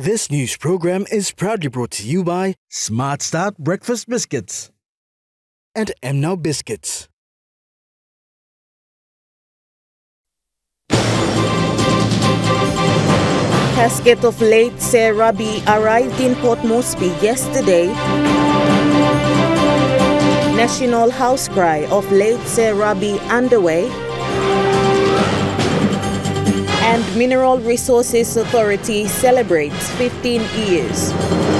This news program is proudly brought to you by Smart Start Breakfast Biscuits. and MNow Biscuits. Casket of late Sir Rabi arrived in Port Moresby yesterday. National house cry of late Sir Rabi underway. And Mineral Resources Authority celebrates 15 years.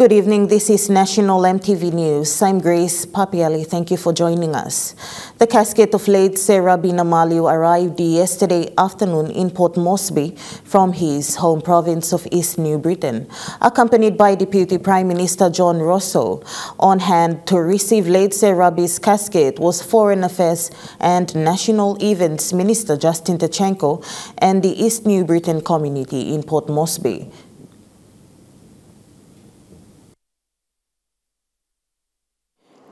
Good evening. This is National MTV News. I'm Grace Papiali. Thank you for joining us. The casket of late Sir Rabi Namaliu arrived yesterday afternoon in Port Moresby from his home province of East New Britain, accompanied by Deputy Prime Minister John Rosso. On hand to receive late Sir Rabi's casket was Foreign Affairs and National Events Minister Justin Tkatchenko and the East New Britain community in Port Moresby.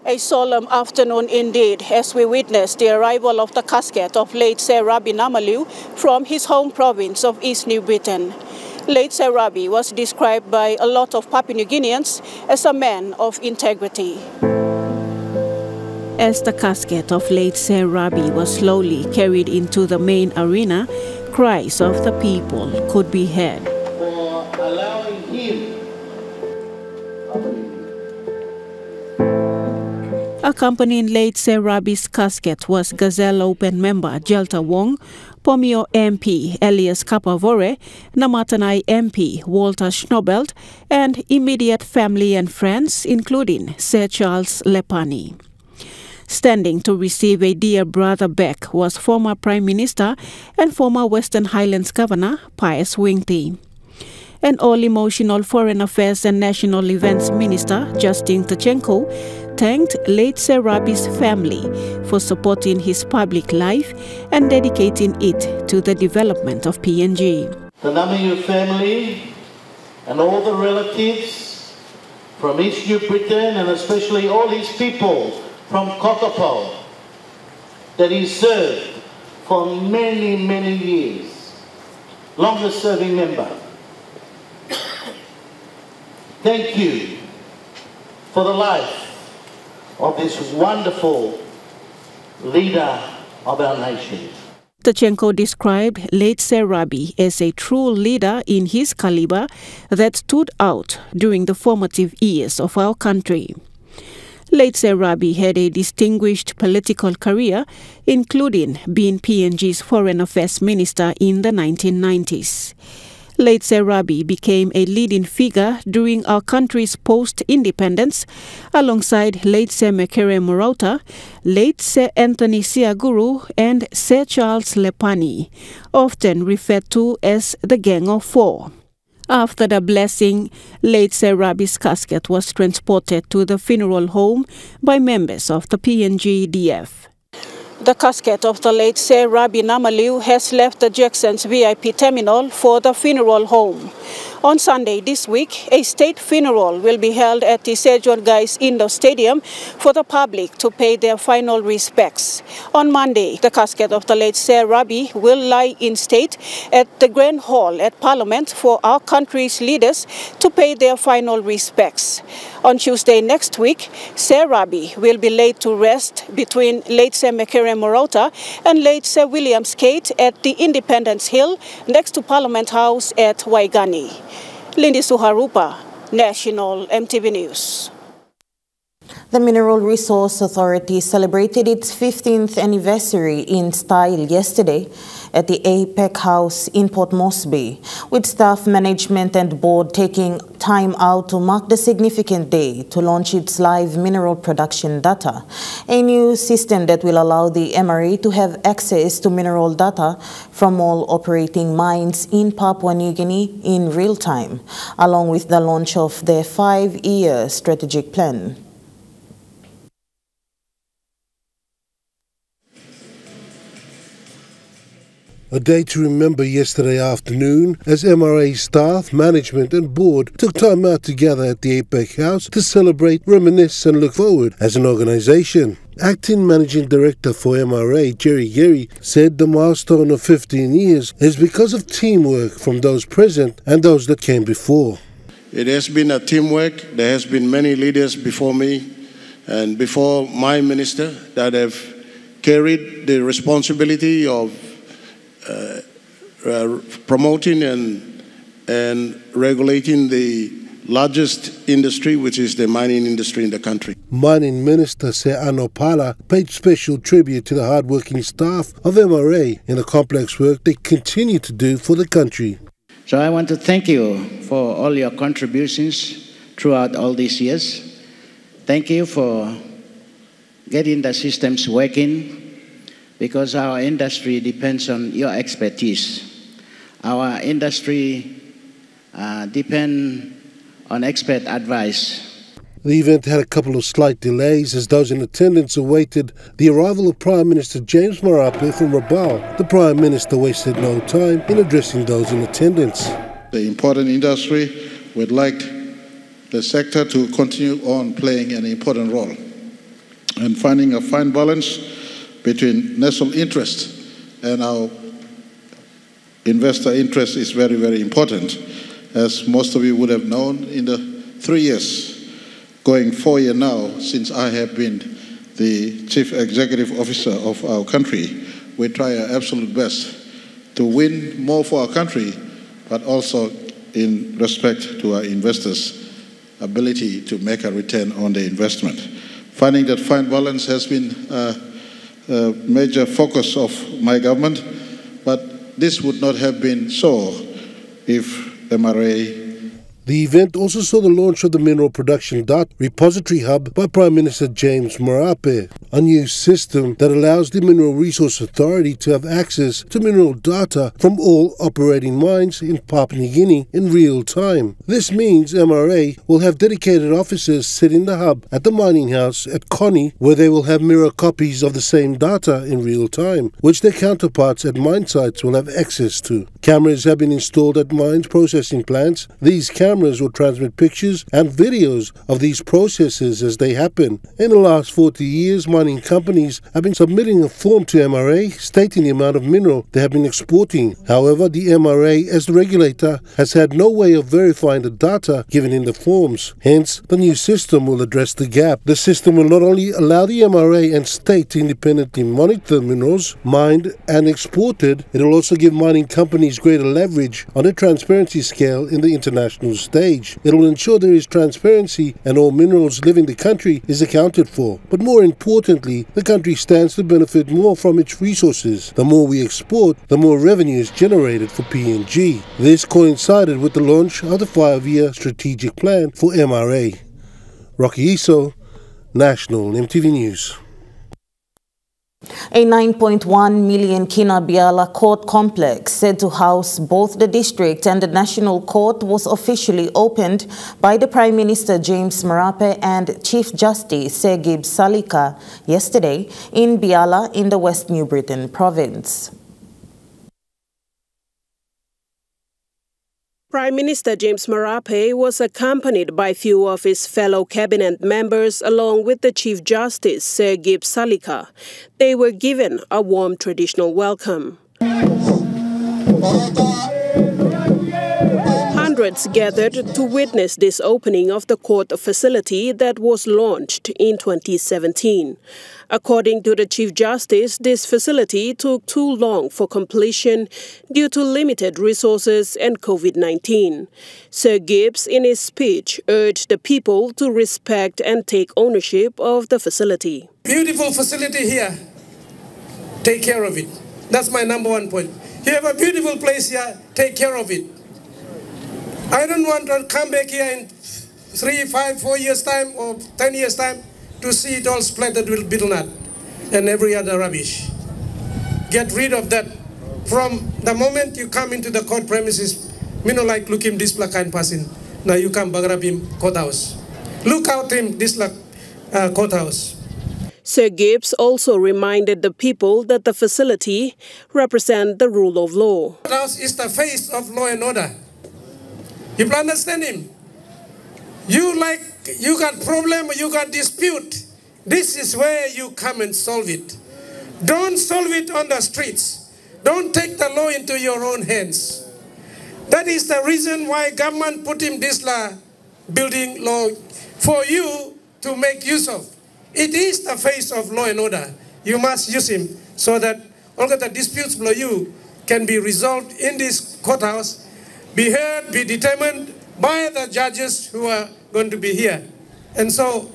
A solemn afternoon indeed as we witness the arrival of the casket of late Sir Rabi Namaliu from his home province of East New Britain. Late Sir Rabi was described by a lot of Papua New Guineans as a man of integrity. As the casket of late Sir Rabi was slowly carried into the main arena, cries of the people could be heard. Accompanying late Sir Rabi's casket was Gazelle Open member Jelta Wong, Pomio MP Elias Kapavore, Namatanai MP Walter Schnaubelt, and immediate family and friends, including Sir Charles Lepani. Standing to receive a dear brother back was former Prime Minister and former Western Highlands Governor Pius Wingti. An all emotional Foreign Affairs and National Events Minister, Justin Tkatchenko, thanked late Sir Rabi's family for supporting his public life and dedicating it to the development of PNG. the Namaliu family and all the relatives from East New Britain and especially all his people from Kokopo that he served for many, many years. Longest serving member. Thank you for the life of this wonderful leader of our nation. Tkatchenko described late Sir Rabi as a true leader in his caliber that stood out during the formative years of our country. Late Sir Rabi had a distinguished political career, including being PNG's Foreign Affairs Minister in the 1990s. Late Sir Rabi became a leading figure during our country's post-independence, alongside late Sir Mekere Morauta, late Sir Anthony Siaguru, and Sir Charles Lepani, often referred to as the Gang of Four. After the blessing, late Sir Rabi's casket was transported to the funeral home by members of the PNGDF. The casket of the late Sir Rabi Namaliu has left the Jackson's VIP terminal for the funeral home. On Sunday this week, a state funeral will be held at the John Guise Indoor Stadium for the public to pay their final respects. On Monday, the casket of the late Sir Rabi will lie in state at the Grand Hall at Parliament for our country's leaders to pay their final respects. On Tuesday next week, Sir Rabi will be laid to rest between late Sir Mekere Morauta and late Sir William Skate at the Independence Hill next to Parliament House at Waigani. Lindy Suharupa, National MTV News. The Mineral Resource Authority celebrated its 15th anniversary in style yesterday at the APEC House in Port Moresby, with staff, management and board taking time out to mark the significant day to launch its live mineral production data, a new system that will allow the MRA to have access to mineral data from all operating mines in Papua New Guinea in real time, along with the launch of their five-year strategic plan. A day to remember yesterday afternoon as MRA staff, management and board took time out together at the APEC House to celebrate, reminisce and look forward as an organisation. Acting Managing Director for MRA, Jerry Garry, said the milestone of 15 years is because of teamwork from those present and those that came before. It has been a teamwork. There has been many leaders before me and before my minister that have carried the responsibility of Uh, uh, promoting and, and regulating the largest industry, which is the mining industry in the country. Mining Minister Sir Ano Pala paid special tribute to the hardworking staff of MRA in the complex work they continue to do for the country. So I want to thank you for all your contributions throughout all these years. Thank you for getting the systems working because our industry depends on your expertise. Our industry uh, depends on expert advice. The event had a couple of slight delays as those in attendance awaited the arrival of Prime Minister James Marape from Rabaul. The Prime Minister wasted no time in addressing those in attendance. The important industry would like the sector to continue on playing an important role and finding a fine balance between national interest and our investor interest is very, very important as most of you would have known, in the three years, going four years now, since I have been the chief executive officer of our country, we try our absolute best to win more for our country, but also in respect to our investors' ability to make a return on the investment. Finding that fine balance has been a, major focus of my government, but this would not have been so if MRA. The event also saw the launch of the Mineral Production Data Repository Hub by Prime Minister James Marape, a new system that allows the Mineral Resource Authority to have access to mineral data from all operating mines in Papua New Guinea in real time. This means MRA will have dedicated officers sit in the hub at the mining house at Connie, where they will have mirror copies of the same data in real time, which their counterparts at mine sites will have access to. Cameras have been installed at mines processing plants. These cameras cameras will transmit pictures and videos of these processes as they happen. In the last 40 years, mining companies have been submitting a form to MRA stating the amount of mineral they have been exporting. However, the MRA, as the regulator, has had no way of verifying the data given in the forms. Hence, the new system will address the gap. The system will not only allow the MRA and state to independently monitor minerals mined and exported, it will also give mining companies greater leverage on a transparency scale in the international stage. It will ensure there is transparency and all minerals leaving the country is accounted for. But more importantly, the country stands to benefit more from its resources. The more we export, the more revenue is generated for PNG. This coincided with the launch of the five-year strategic plan for MRA. Rocky Iso, National MTV News. A 9.1 million Kina Biala court complex said to house both the district and the national court was officially opened by the Prime Minister James Marape and Chief Justice Sir Gibbs Salika yesterday in Biala in the West New Britain province. Prime Minister James Marape was accompanied by few of his fellow cabinet members along with the Chief Justice Sir Gibbs Salika. They were given a warm traditional welcome. Hundreds gathered to witness this opening of the court facility that was launched in 2017. According to the Chief Justice, this facility took too long for completion due to limited resources and COVID 19. Sir Gibbs, in his speech, urged the people to respect and take ownership of the facility. Beautiful facility here. Take care of it. That's my number one point. You have a beautiful place here, take care of it. I don't want to come back here in three, five, four years' time or ten years' time to see it all splattered with betel nut and every other rubbish. Get rid of that. From the moment you come into the court premises, me no like look him this black kind person. Now you come bagrab courthouse. Look out him this like uh, courthouse. Sir Gibbs also reminded the people that the facility represents the rule of law. Courthouse is the face of law and order. You understand him? You like, you got problem, you got dispute. This is where you come and solve it. Don't solve it on the streets. Don't take the law into your own hands. That is the reason why government put in this law, building law for you to make use of. It is the face of law and order. You must use him so that all the disputes below you can be resolved in this courthouse, be heard, be determined by the judges who are going to be here. And so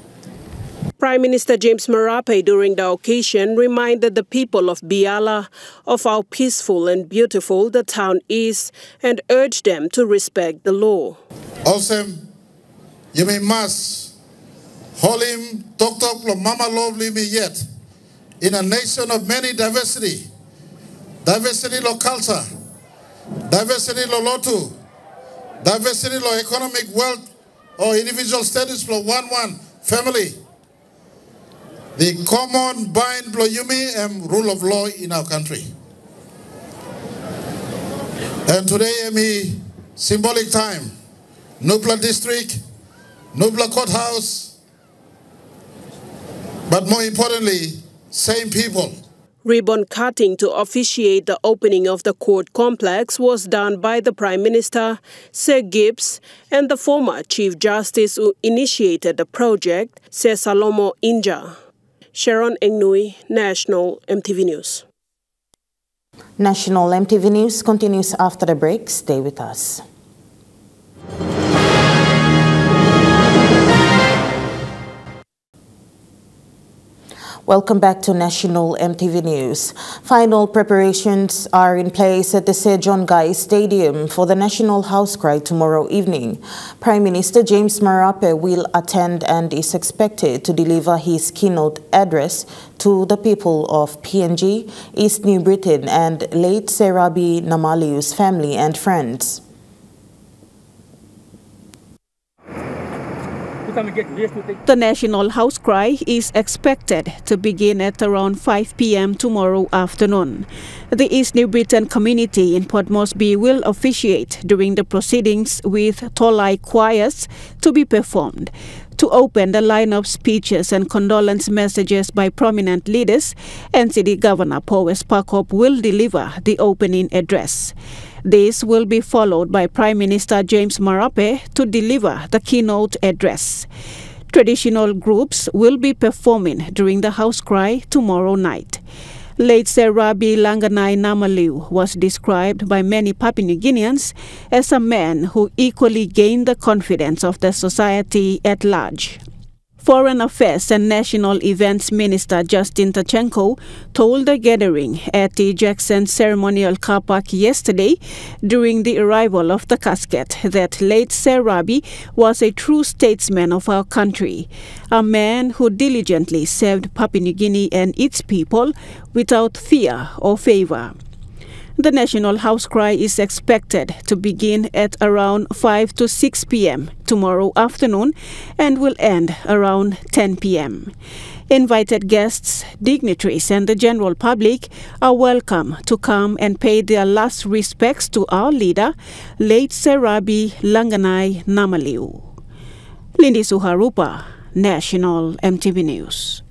Prime Minister James Marape during the occasion reminded the people of Biala of how peaceful and beautiful the town is and urged them to respect the law. Also, you may mass, holim tok tok lo mama lovely me yet, in a nation of many diversity, diversity lo culture, diversity lo lotu, diversity lo economic wealth or individual status lo one one family the common bind lo yumi and rule of law in our country. And today a symbolic time. Nubla district, Nubla courthouse, but more importantly, same people. Ribbon cutting to officiate the opening of the court complex was done by the Prime Minister, Sir Gibbs, and the former Chief Justice who initiated the project, Sir Salamo Injia. Sharon Engnui, National MTV News. National MTV News continues after the break. Stay with us. Welcome back to National MTV News. Final preparations are in place at the Sir John Guise Stadium for the National House Cry tomorrow evening. Prime Minister James Marape will attend and is expected to deliver his keynote address to the people of PNG, East New Britain and late Sir Rabi Namaliu's family and friends. The National House Cry is expected to begin at around 5 p.m. tomorrow afternoon. The East New Britain community in Port Moresby will officiate during the proceedings with Tolai choirs to be performed. To open the line of speeches and condolence messages by prominent leaders, NCD Governor Powes Parkop will deliver the opening address. This will be followed by Prime Minister James Marape to deliver the keynote address. Traditional groups will be performing during the house cry tomorrow night. Late Sir Rabi Langanai Namaliu was described by many Papua New Guineans as a man who equally gained the confidence of the society at large. Foreign Affairs and National Events Minister Justin Tkatchenko told the gathering at the Jackson Ceremonial Car Park yesterday during the arrival of the casket that late Sir Rabi was a true statesman of our country, a man who diligently served Papua New Guinea and its people without fear or favor. The National House Cry is expected to begin at around 5 to 6 p.m. tomorrow afternoon and will end around 10 p.m. Invited guests, dignitaries, and the general public are welcome to come and pay their last respects to our leader, late Sir Rabi Langanai Namaliu. Lindy Suharupa, National MTV News.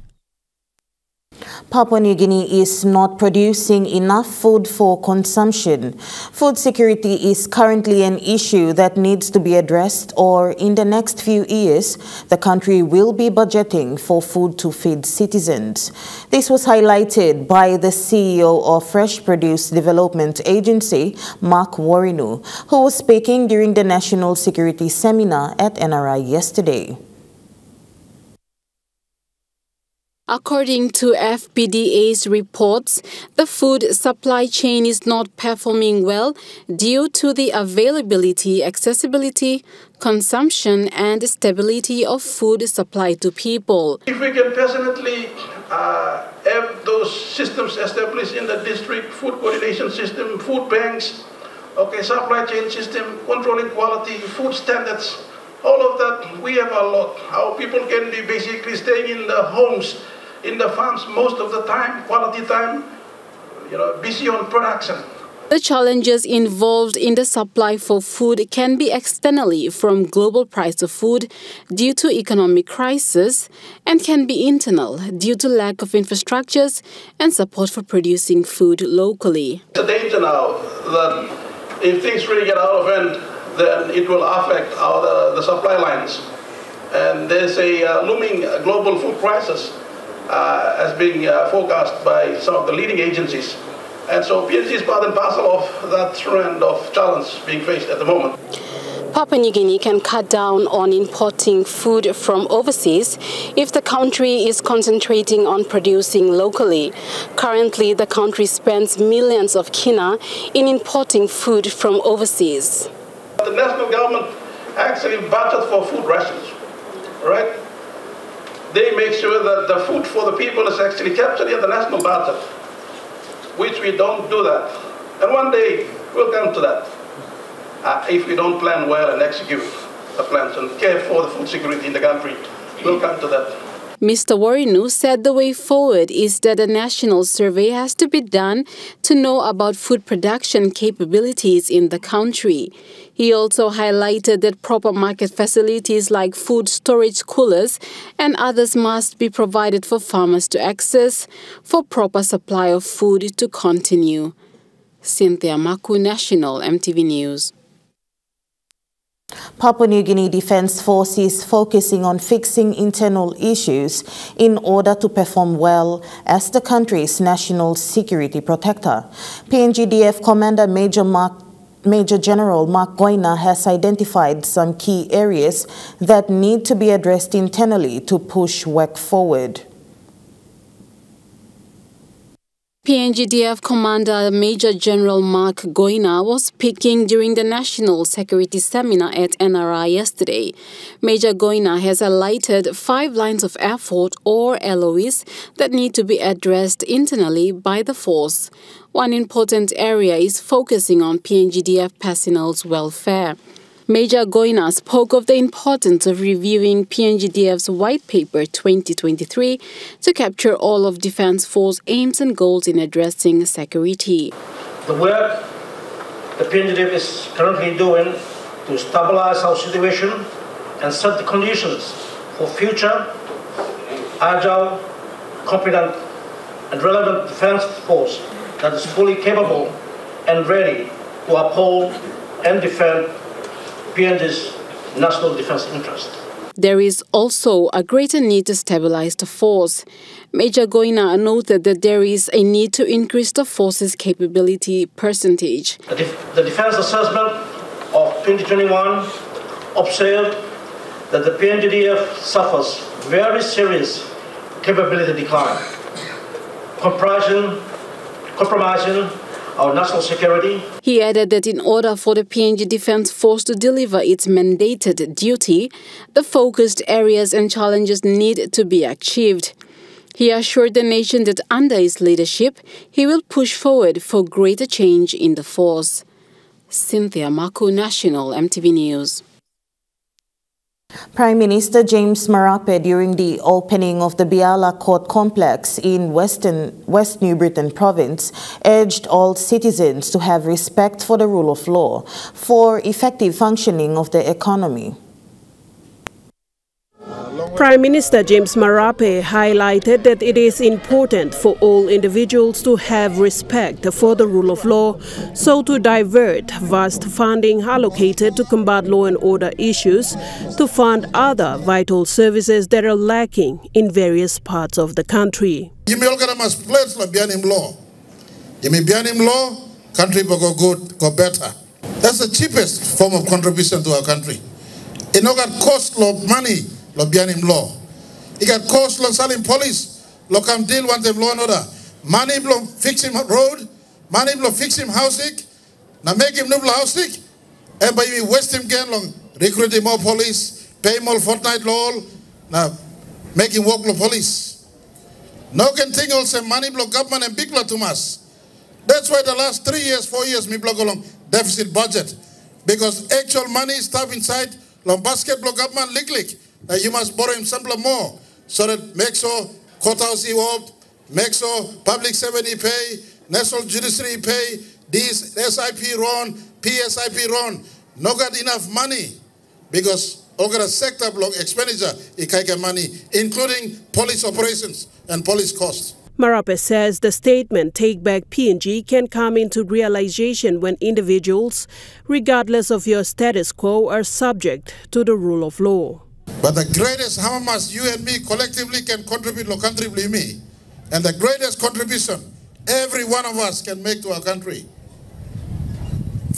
Papua New Guinea is not producing enough food for consumption. Food security is currently an issue that needs to be addressed or in the next few years, the country will be budgeting for food to feed citizens. This was highlighted by the CEO of Fresh Produce Development Agency, Mark Warinu, who was speaking during the National Security Seminar at NRI yesterday. According to FPDA's reports, the food supply chain is not performing well due to the availability, accessibility, consumption, and stability of food supply to people. If we can passionately uh, have those systems established in the district, food coordination system, food banks, okay, supply chain system, controlling quality, food standards, all of that, we have a lot. Our people can be basically staying in the homes, in the farms most of the time, quality time, you know, busy on production. The challenges involved in the supply for food can be externally from global price of food due to economic crisis and can be internal due to lack of infrastructures and support for producing food locally. It's a danger now that if things really get out of hand, then it will affect our, the, supply lines. And there's a uh, looming global food crisis uh, as being uh, forecast by some of the leading agencies. And so PNG is part and parcel of that trend of challenge being faced at the moment. Papua New Guinea can cut down on importing food from overseas if the country is concentrating on producing locally. Currently, the country spends millions of kina in importing food from overseas. The national government actually budgets for food rations, right? They make sure that the food for the people is actually captured in the national budget which we don't do that. And one day we'll come to that. Uh, if we don't plan well and execute the plans and care for the food security in the country, we'll come to that. Mr. Warinu said the way forward is that a national survey has to be done to know about food production capabilities in the country. He also highlighted that proper market facilities like food storage coolers and others must be provided for farmers to access for proper supply of food to continue. Cynthia Maku, National MTV News. Papua New Guinea Defence Force is focusing on fixing internal issues in order to perform well as the country's national security protector. PNGDF Commander Major Mark Major General Mark Goina has identified some key areas that need to be addressed internally to push work forward. PNGDF Commander Major General Mark Goina was speaking during the National Security Seminar at NRI yesterday. Major Goina has highlighted five lines of effort or LOEs that need to be addressed internally by the force. One important area is focusing on PNGDF personnel's welfare. Major Goina spoke of the importance of reviewing PNGDF's White Paper 2023 to capture all of Defense Force aims and goals in addressing security. The work the PNGDF is currently doing to stabilize our situation and set the conditions for future agile, competent, and relevant defense force that is fully capable and ready to uphold and defend National defense interest. There is also a greater need to stabilize the force. Major Goina noted that there is a need to increase the force's capability percentage. The, def the defense assessment of 2021 observed that the PNGDF suffers very serious capability decline, compromising, compromising our national security. He added that in order for the PNG Defense Force to deliver its mandated duty, the focused areas and challenges need to be achieved. He assured the nation that under his leadership, he will push forward for greater change in the force. Cynthia Maku, National MTV News. Prime Minister James Marape during the opening of the Biala Court Complex in Western, West New Britain Province urged all citizens to have respect for the rule of law for effective functioning of the economy. Prime Minister James Marape highlighted that it is important for all individuals to have respect for the rule of law, so to divert vast funding allocated to combat law and order issues to fund other vital services that are lacking in various parts of the country. law. country will go good, go better. That's the cheapest form of contribution to our country. It not cost of money lo bianim law. It got cost lo salim police, lo come deal want them law and order. Money lo fix him road, money lo fix him housing, now make him nubla housing, and by waste him again long recruit him more police, pay more fortnight law, now make him work lo police. No can think also money block government and big block to us. That's why the last three years, four years, me block along deficit budget. Because actual money stuff inside long basketball government lick lick. Now you must borrow him some more so that make sure courthouse he work, make sure public servant he pay, national judiciary pay, this SIP run, PSIP run, not got enough money because Ogara sector block expenditure ikaika money, including police operations and police costs. Marape says the statement Take Back PNG can come into realization when individuals, regardless of your status quo, are subject to the rule of law. But the greatest, how much you and me collectively can contribute contribute me, and the greatest contribution every one of us can make to our country,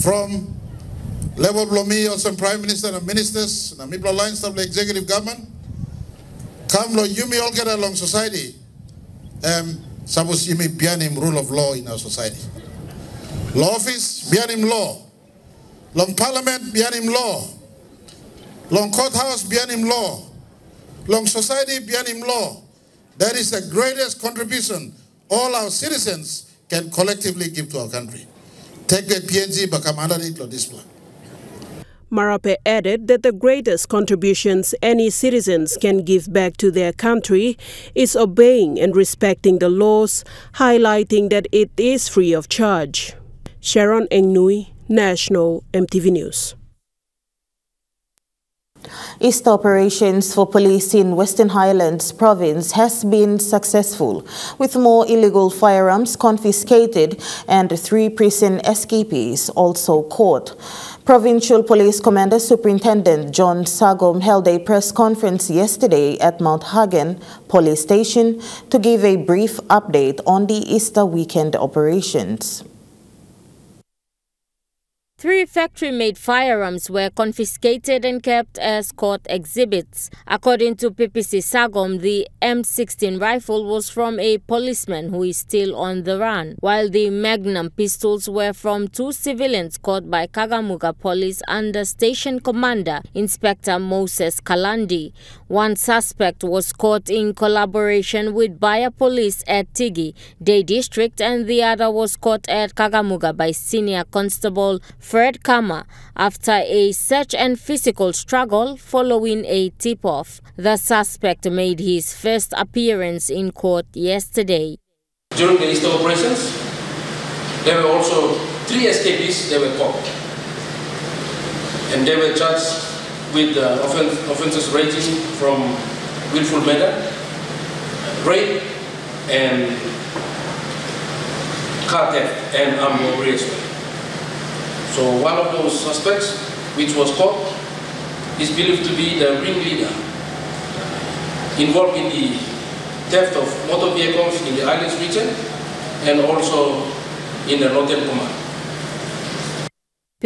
from level below me, also prime minister and ministers, and the alliance of the executive government, come lo you me all get along society, um, suppose me him rule of law in our society. Law office, him law. Long parliament, him law. Long courthouse, behind him law. Long society, behind him law. That is the greatest contribution all our citizens can collectively give to our country. Take the PNG, become underneath this plan. Marape added that the greatest contributions any citizens can give back to their country is obeying and respecting the laws, highlighting that it is free of charge. Sharon Engnui, National MTV News. East operations for police in Western Highlands province has been successful, with more illegal firearms confiscated and three prison escapees also caught. Provincial Police Commander Superintendent John Sagom held a press conference yesterday at Mount Hagen Police Station to give a brief update on the Easter weekend operations. Three factory-made firearms were confiscated and kept as court exhibits. According to PPC Sagom, the M16 rifle was from a policeman who is still on the run, while the Magnum pistols were from two civilians caught by Kagamuga Police under Station Commander Inspector Moses Kalandi. One suspect was caught in collaboration with Baiyer Police at Tigi, Dei District, and the other was caught at Kagamuga by Senior Constable Fred Kama after a search and physical struggle following a tip-off. The suspect made his first appearance in court yesterday. During the Easter operations, there were also three escapees that were caught. And they were charged with uh, offense, offenses ranging from willful murder, rape, and car theft and armed robbery. So one of those suspects, which was caught, is believed to be the ringleader uh, involved in the theft of motor vehicles in the islands region and also in the Northern Command.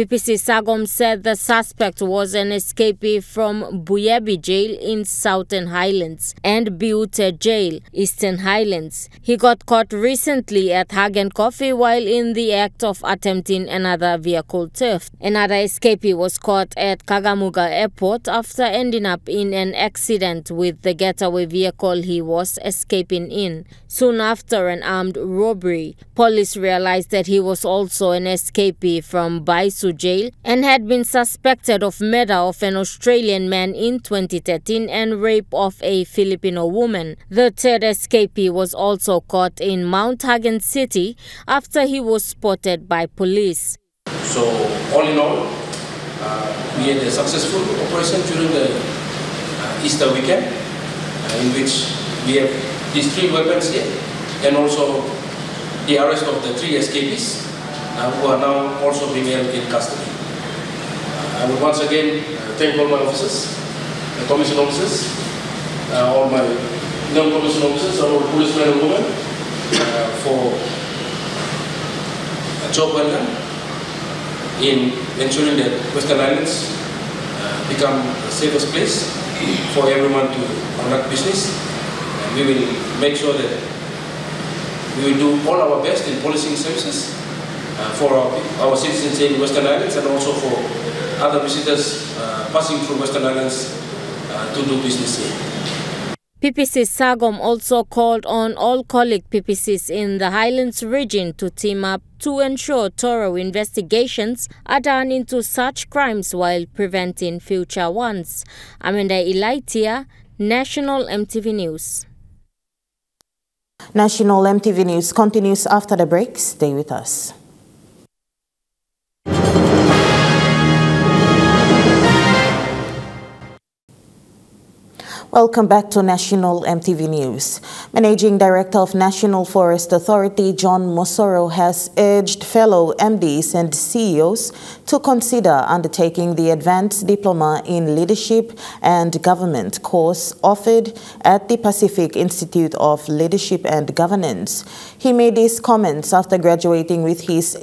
PPC Sagom said the suspect was an escapee from Buyabi jail in Southern Highlands and Bihute jail, Eastern Highlands. He got caught recently at Hagen Coffee while in the act of attempting another vehicle theft. Another escapee was caught at Kagamuga Airport after ending up in an accident with the getaway vehicle he was escaping in. Soon after an armed robbery, police realized that he was also an escapee from Baisu jail and had been suspected of murder of an Australian man in 2013 and rape of a Filipino woman. The third escapee was also caught in Mount Hagen City after he was spotted by police. So all in all, uh, we had a successful operation during the uh, Easter weekend uh, in which we have these three weapons here and also the arrest of the three escapees who are now also being held in custody. Uh, I would once again uh, thank all my officers, the commission officers, all my non-commission officers, all policemen and women for a job well done in ensuring that Western Highlands uh, become the safest place for everyone to conduct business. And we will make sure that we will do all our best in policing services uh, for our, our, citizens in Western Highlands and also for other visitors uh, passing through Western Highlands uh, to do business here. PPC Sagom also called on all colleague PPCs in the Highlands region to team up to ensure thorough investigations are done into such crimes while preventing future ones. Amanda Ilaitia, National MTV News. National MTV News continues after the break. Stay with us. Welcome back to National MTV News. Managing Director of National Forest Authority John Mosoro has urged fellow MDs and CEOs to consider undertaking the Advanced Diploma in Leadership and Government course offered at the Pacific Institute of Leadership and Governance. He made these comments after graduating with his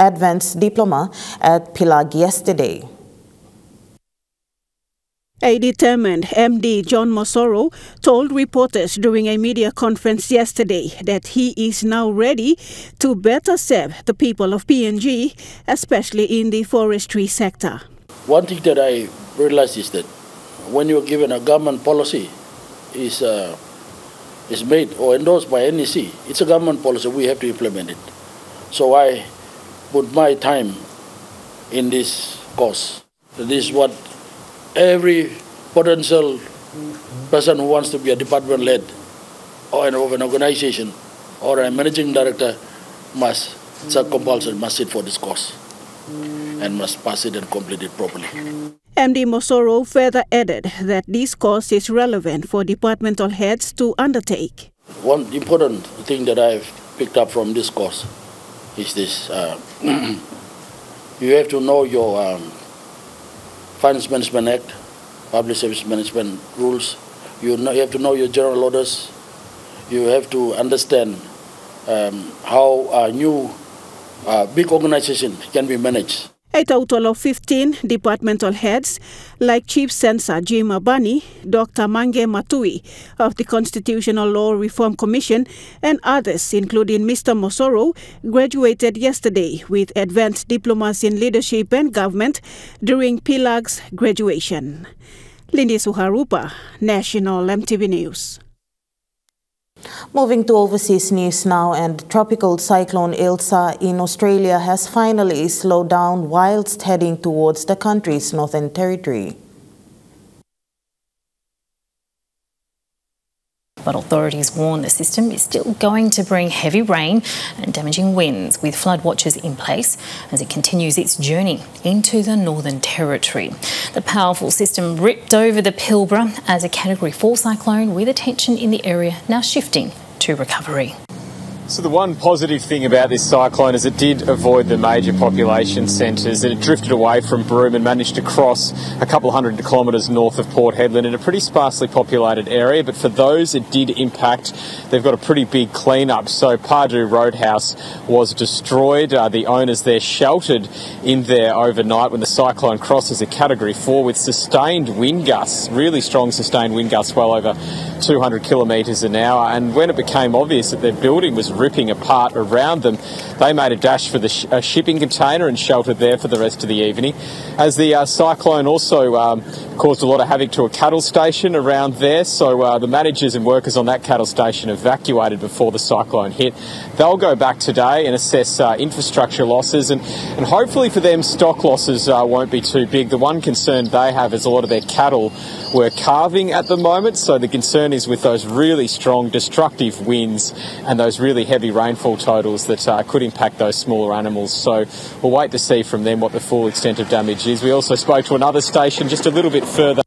Advanced Diploma at PILAG yesterday. A determined MD John Mosoro told reporters during a media conference yesterday that he is now ready to better serve the people of PNG, especially in the forestry sector. One thing that I realized is that when you're given a government policy is uh, is made or endorsed by NEC, it's a government policy. We have to implement it. So I put my time in this course. This is what every potential person who wants to be a department led or of an organization or a managing director must, it's a compulsory, must sit for this course and must pass it and complete it properly. MD Mosoro further added that this course is relevant for departmental heads to undertake. One important thing that I've picked up from this course is this. Uh, you have to know your um, Finance Management Act, Public Service Management rules. You, know, you have to know your general orders. You have to understand um, how a new uh, big organization can be managed. A total of 15 departmental heads, like Chief Censor Jim Abani, Dr. Mange Matui of the Constitutional Law Reform Commission, and others, including Mr. Mosoro, graduated yesterday with advanced diplomas in leadership and government during PILAG's graduation. Lindy Suharupa, National MTV News. Moving to overseas news now, and tropical cyclone Ilsa in Australia has finally slowed down whilst heading towards the country's northern territory. But authorities warn the system is still going to bring heavy rain and damaging winds with flood watches in place as it continues its journey into the Northern Territory. The powerful system ripped over the Pilbara as a Category 4 cyclone with attention in the area now shifting to recovery. So the one positive thing about this cyclone is it did avoid the major population centres and it drifted away from Broome and managed to cross a couple hundred kilometres north of Port Hedland in a pretty sparsely populated area. But for those it did impact, they've got a pretty big clean-up. So Pardoo Roadhouse was destroyed. Uh, the owners there sheltered in there overnight when the cyclone crosses a Category 4 with sustained wind gusts, really strong sustained wind gusts, well over 200 kilometres an hour. And when it became obvious that their building was ripping apart around them. They made a dash for the sh- shipping container and sheltered there for the rest of the evening. As the uh, cyclone also um, caused a lot of havoc to a cattle station around there, so uh, the managers and workers on that cattle station evacuated before the cyclone hit. They'll go back today and assess uh, infrastructure losses, and, and hopefully for them, stock losses uh, won't be too big. The one concern they have is a lot of their cattle were calving at the moment, so the concern is with those really strong destructive winds and those really heavy rainfall totals that uh, could impact those smaller animals. So we'll wait to see from them what the full extent of damage is. We also spoke to another station just a little bit further.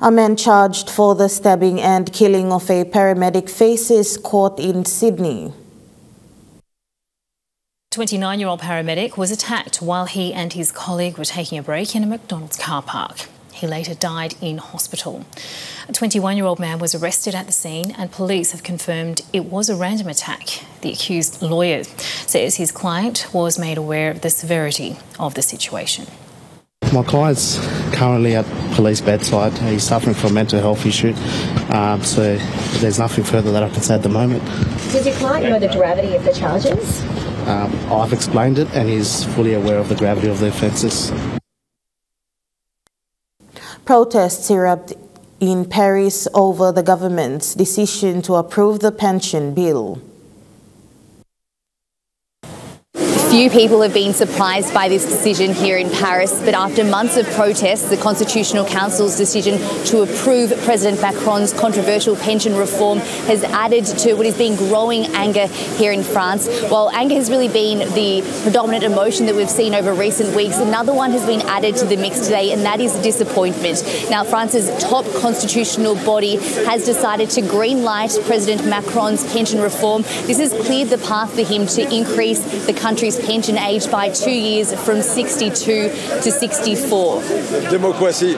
A man charged for the stabbing and killing of a paramedic faces court in Sydney. 29 year old paramedic was attacked while he and his colleague were taking a break in a McDonald's car park. He later died in hospital. A 21 year old man was arrested at the scene, and police have confirmed it was a random attack. The accused lawyer says his client was made aware of the severity of the situation. My client's currently at police bedside. He's suffering from a mental health issue, um, so there's nothing further that I can say at the moment. Does your client know the gravity of the charges? Um, I've explained it, and he's fully aware of the gravity of the offences. Protests erupted in Paris over the government's decision to approve the pension bill. Few people have been surprised by this decision here in Paris, but after months of protests, the Constitutional Council's decision to approve President Macron's controversial pension reform has added to what has been growing anger here in France. While anger has really been the predominant emotion that we've seen over recent weeks, another one has been added to the mix today, and that is disappointment. Now, France's top constitutional body has decided to greenlight President Macron's pension reform. This has cleared the path for him to increase the country's pension age by two years from 62 to 64. Democracy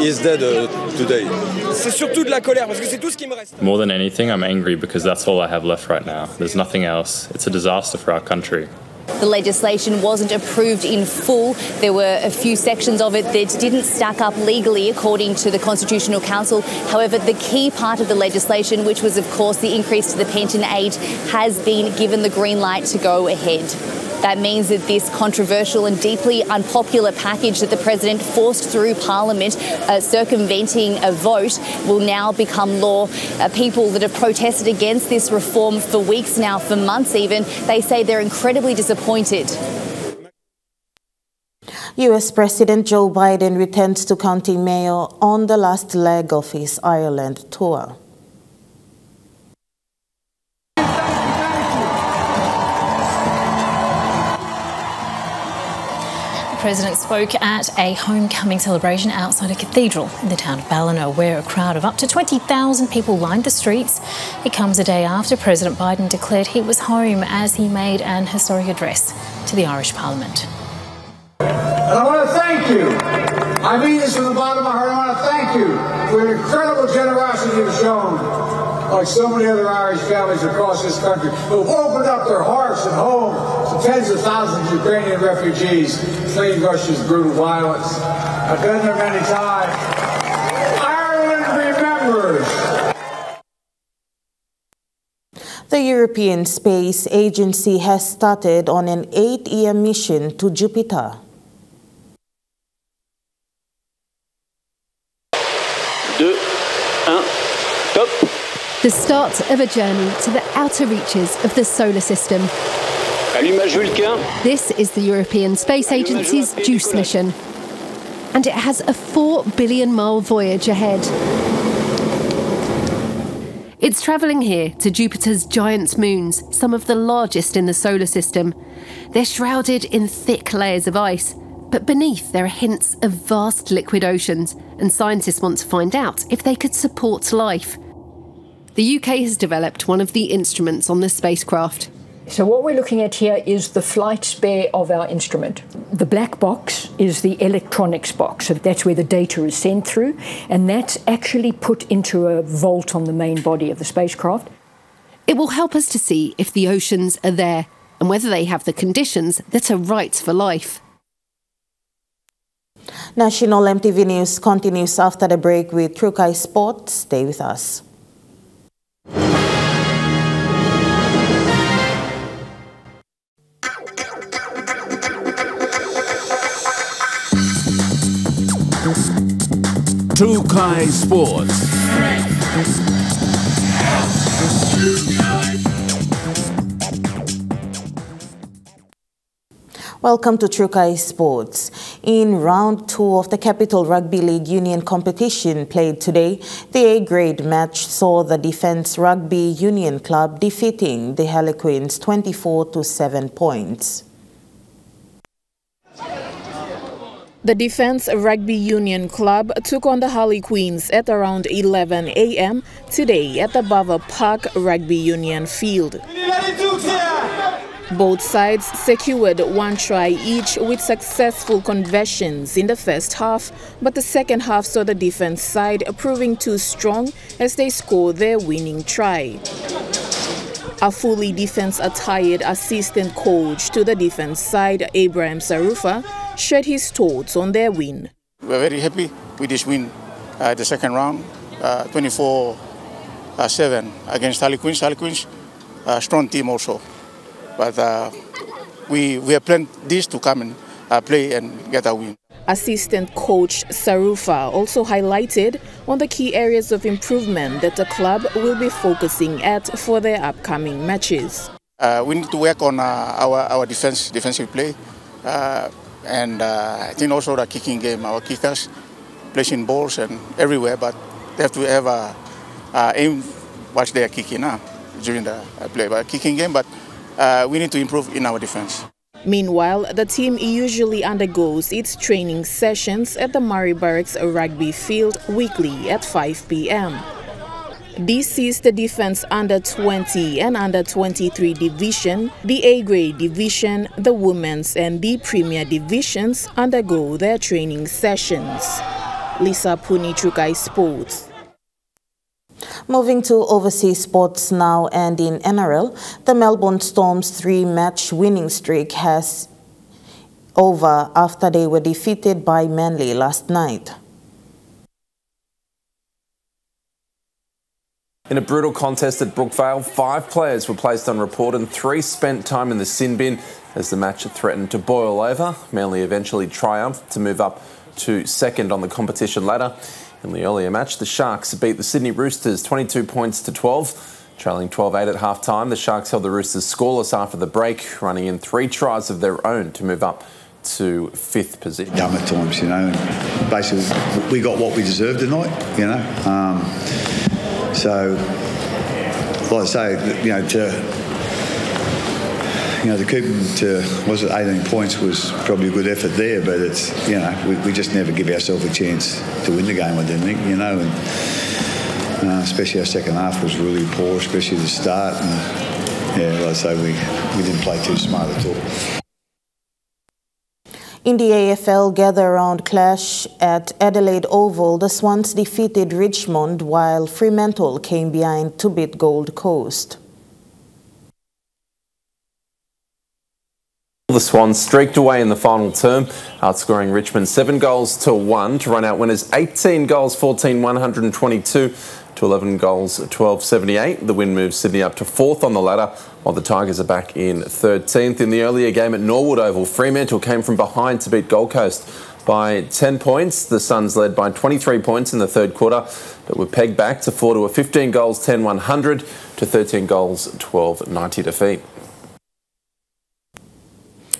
is dead uh, today. C'est surtout de la colère parce que c'est tout ce qui me reste. More than anything, I'm angry because that's all I have left right now. There's nothing else. It's a disaster for our country. The legislation wasn't approved in full. There were a few sections of it that didn't stack up legally, according to the Constitutional Council. However, the key part of the legislation, which was, of course, the increase to the pension age, has been given the green light to go ahead. That means that this controversial and deeply unpopular package that the President forced through Parliament, uh, circumventing a vote, will now become law. Uh, people that have protested against this reform for weeks now, for months even, they say they're incredibly disappointed. US President Joe Biden returns to County Mayo on the last leg of his Ireland tour. President spoke at a homecoming celebration outside a cathedral in the town of Ballina, where a crowd of up to 20,000 people lined the streets. It comes a day after President Biden declared he was home as he made an historic address to the Irish Parliament. And I want to thank you. I mean this from the bottom of my heart. I want to thank you for the incredible generosity you've shown, like so many other Irish families across this country, who've opened up their hearts and homes tens of thousands of Ukrainian refugees fleeing Russia's brutal violence. I've been there many times. Ireland remembers. The European Space Agency has started on an eight-year mission to Jupiter. Deux, un, top. The start of a journey to the outer reaches of the solar system. This is the European Space Agency's JUICE mission. And it has a 4 billion mile voyage ahead. It's travelling here to Jupiter's giant moons, some of the largest in the solar system. They're shrouded in thick layers of ice, but beneath there are hints of vast liquid oceans, and scientists want to find out if they could support life. The UK has developed one of the instruments on the spacecraft. So what we're looking at here is the flight spare of our instrument. The black box is the electronics box, so that's where the data is sent through, and that's actually put into a vault on the main body of the spacecraft. It will help us to see if the oceans are there and whether they have the conditions that are right for life. National EMTV News continues after the break with Trukai Sports. Stay with us. Trukai Sports. Welcome to Trukai Sports. In round two of the Capital Rugby League Union competition played today, the A-grade match saw the Defence Rugby Union Club defeating the Harlequins 24 to 7 points. The Defence Rugby Union Club took on the Harlequins at around 11 a.m. today at the Bava Park Rugby Union field. Both sides secured one try each with successful conversions in the first half, but the second half saw the defense side proving too strong as they scored their winning try. A fully defense attired assistant coach to the defense side, Abraham Sarufa, shared his thoughts on their win. We're very happy with this win, uh, the second round, uh, 24 uh, 7 against Harlequins. Harlequins, uh, strong team also. But uh, we, we have planned this to come and uh, play and get a win. Assistant coach Sarufa also highlighted on the key areas of improvement that the club will be focusing at for their upcoming matches. Uh, we need to work on uh, our, our defense, defensive play. Uh, and uh, I think also the kicking game, our kickers placing balls and everywhere, but they have to have a, uh, aim what they are kicking now during the play. But kicking game, but uh, we need to improve in our defense. Meanwhile, the team usually undergoes its training sessions at the Murray Barracks rugby field weekly at 5 p.m. This is the defense under 20 and under 23 division, the A grade division, the women's and the premier divisions undergo their training sessions. Lisa Puni Trukai Sports. Moving to overseas sports now and in NRL, the Melbourne Storm's three-match winning streak has over after they were defeated by Manly last night. In a brutal contest at Brookvale, five players were placed on report and three spent time in the sin bin as the match threatened to boil over. Manly eventually triumphed to move up to second on the competition ladder. In the earlier match, the Sharks beat the Sydney Roosters 22 points to 12. Trailing 12-8 at half-time, the Sharks held the Roosters scoreless after the break, running in three tries of their own to move up to fifth position. Dumb at times, you know. Basically, we got what we deserved tonight, you know. Um, so, like I say, you know, to you know, to keep them to was it 18 points was probably a good effort there, but it's you know we, we just never give ourselves a chance to win the game. I didn't think, you know, and uh, especially our second half was really poor, especially the start. And yeah, like I say, we we didn't play too smart at all. In the AFL gather-round clash at Adelaide Oval, the Swans defeated Richmond while Fremantle came behind to beat Gold Coast. The Swans streaked away in the final term, outscoring Richmond 7 goals to 1 to run out winners 18 goals 14 122 to 11 goals 1278. The win moves Sydney up to fourth on the ladder, while the Tigers are back in 13th. In the earlier game at Norwood Oval, Fremantle came from behind to beat Gold Coast by 10 points. The Suns led by 23 points in the third quarter, but were pegged back to fall to a 15 goals 10 100 to 13 goals 12 90 defeat.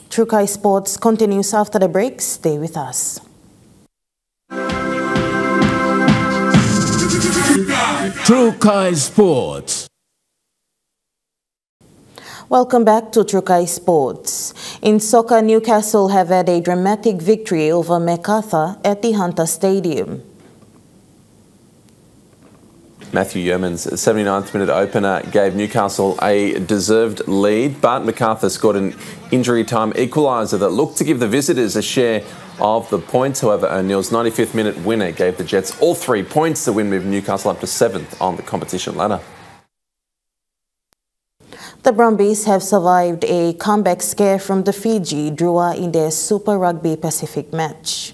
Trukai Sports continues after the break. Stay with us. Trukai Sports. Welcome back to Trukai Sports. In soccer, Newcastle have had a dramatic victory over Macarthur at the Hunter Stadium. Matthew Yeoman's 79th minute opener gave Newcastle a deserved lead, but Macarthur scored an injury time equaliser that looked to give the visitors a share of the points. However, uh, O'Neill's 95th minute winner gave the Jets all three points. The win moved Newcastle up to seventh on the competition ladder. The Brumbies have survived a comeback scare from the Fiji Drua in their Super Rugby Pacific match.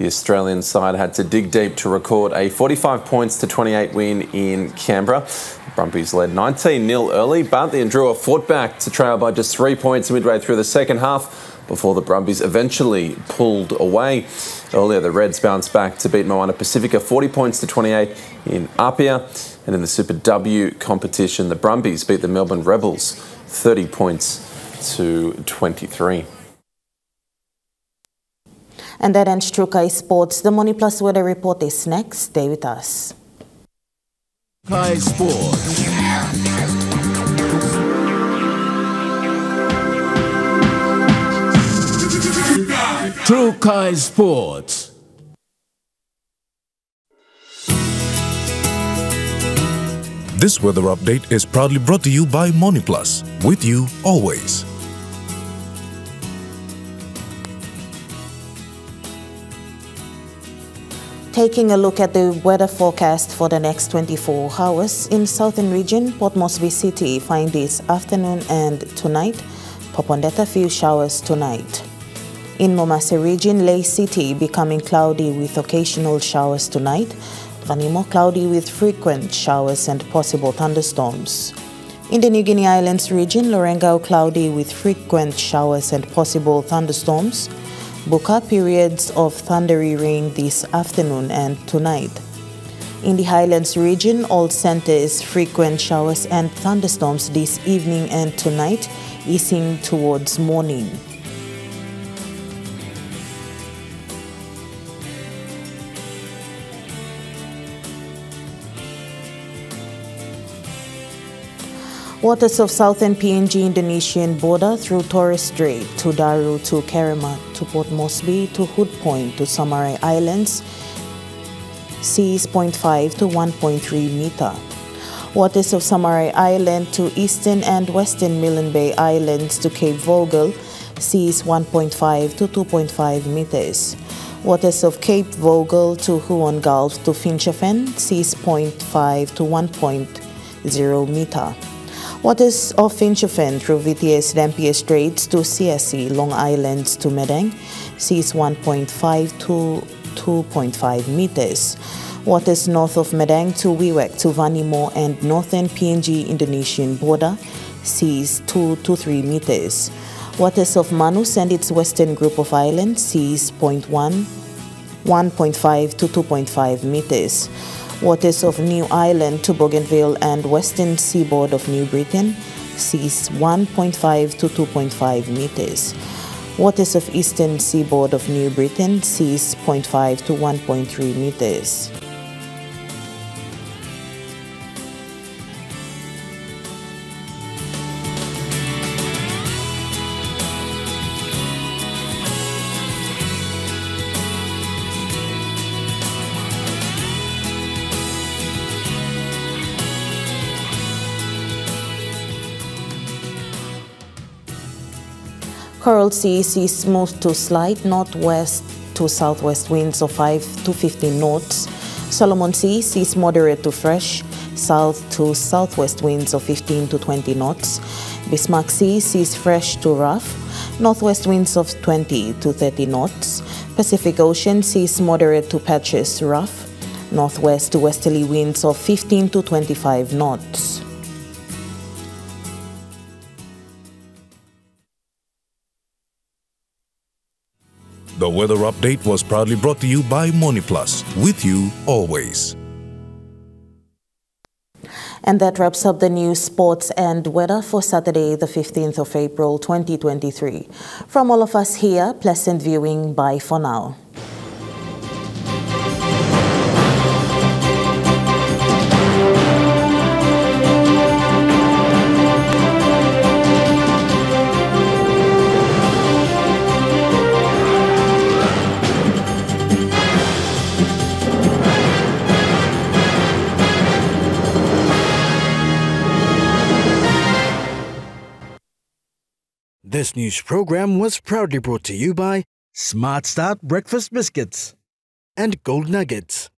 The Australian side had to dig deep to record a 45 points to 28 win in Canberra. The Brumbies led 19-0 early, but the Drua fought back to trail by just three points midway through the second half before the Brumbies eventually pulled away. Earlier, the Reds bounced back to beat Moana Pacifica 40 points to 28 in Apia. And in the Super W competition, the Brumbies beat the Melbourne Rebels 30 points to 23. And that ends Trukai Sports. The MoniPlus Weather Report is next. Stay with us. Trukai Sports. Trukai Sports. This weather update is proudly brought to you by MoniPlus. With you always. Taking a look at the weather forecast for the next 24 hours in southern region, Port Moresby City find this afternoon and tonight. Popondetta few showers tonight. In Momase region, Lae City becoming cloudy with occasional showers tonight. Vanimo cloudy with frequent showers and possible thunderstorms. In the New Guinea Islands region, Lorengau cloudy with frequent showers and possible thunderstorms. Buka periods of thundery rain this afternoon and tonight. In the Highlands region, all centers frequent showers and thunderstorms this evening and tonight, easing towards morning. Waters of southern PNG Indonesian border through Torres Strait to Daru to Kerema to Port Moresby to Hood Point to Samarai Islands seas 0.5 to 1.3 meter. Waters of Samarai Island to eastern and western Milne Bay Islands to Cape Vogel seas 1.5 to 2.5 meters. Waters of Cape Vogel to Huon Gulf to Finschhafen seas 0.5 to 1.0 meter. Waters of Finschhafen through VTS Dampier Straits to CSC Long Island to Madang seas 1.5 to 2.5 meters. Waters north of Madang to Wewak to Vanimo and northern PNG Indonesian border seas 2 to 3 meters. Waters of Manus and its western group of islands seas 0.1, 1.5 to 2.5 meters. Waters of New Ireland to Bougainville and western seaboard of New Britain seas 1.5 to 2.5 meters. Waters of eastern seaboard of New Britain seas 0.5 to 1.3 meters. Coral Sea seas smooth to slight northwest to southwest winds of 5 to 15 knots. Solomon Sea seas moderate to fresh south to southwest winds of 15 to 20 knots. Bismarck Sea seas fresh to rough, northwest winds of 20 to 30 knots. Pacific Ocean seas moderate to patches rough, northwest to westerly winds of 15 to 25 knots. The weather update was proudly brought to you by MoniPlus, with you always. And that wraps up the news, sports, and weather for Saturday, the 15th of April, 2023. From all of us here, pleasant viewing. Bye for now. This news program was proudly brought to you by Smart Start Breakfast Biscuits and Gold Nuggets.